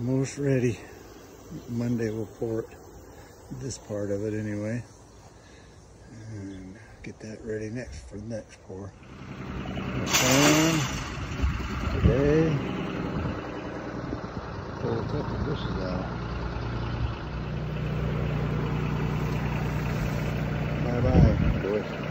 almost ready. Monday we'll pour this part of it anyway. And get that ready next for the next pour. And today, pull a couple bushes out. Bye bye, boys.